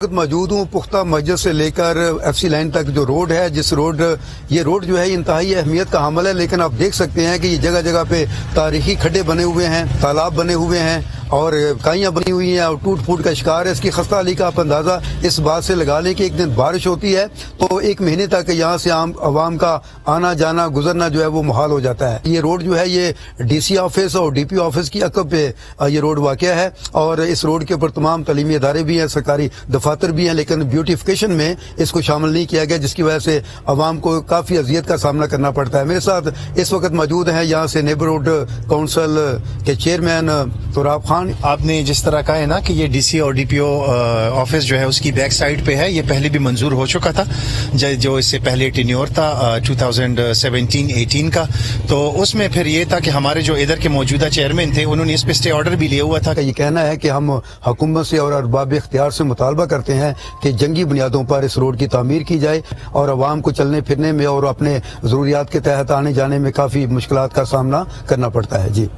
मौजूद हूँ पुख्ता मस्जिद से लेकर एफ़ सी लाइन तक जो रोड है, जिस रोड ये रोड जो है इंतहाई अहमियत का हमल है, लेकिन आप देख सकते हैं कि ये जगह जगह पे तारीखी खड्डे बने हुए हैं, तालाब बने हुए हैं और काइयाँ बनी हुई हैं, और टूट फूट का शिकार है। इसकी खस्ता अली का आप अंदाज़ा इस बात से लगा लें कि एक दिन बारिश होती है तो एक महीने तक यहाँ से आम, आवाम का आना जाना गुजरना जो है वो मुहाल हो जाता है। ये रोड जो है, ये डीसी ऑफ़िस और डीपी ऑफ़िस की अकब पे ये रोड वाक़ है। और इस रोड के ऊपर तमाम तलीमी इदारे भी हैं, सरकारी दफातर भी हैं, लेकिन ब्यूटिफिकेशन में इसको शामिल नहीं किया गया, जिसकी वजह से आवाम को काफ़ी अजियत का सामना करना पड़ता है। मेरे साथ इस वक्त मौजूद हैं, यहाँ से नेबरहुड काउंसिल के चेयरमैन, तुराब खान। खान आपने जिस तरह कहा है ना कि ये डीसी और डीपीओ ऑफ़िस जो है उसकी बैक साइड पे है। ये पहले भी मंजूर हो चुका था, जो इससे पहले टिन्योर था 2017-18 का। तो उसमें फिर ये था कि हमारे जो इधर के मौजूदा चेयरमैन थे, उन्होंने इस पे स्टे ऑर्डर भी लिया हुआ था। ये कहना है कि हम हुकूमत से और अरबाब इख्तियार से मुतालबा करते हैं कि जंगी बुनियादों पर इस रोड की तमीर की जाए और आवाम को चलने फिरने में और अपने जरूरियात के तहत आने जाने में काफ़ी मुश्किल का सामना करना पड़ता है। जी।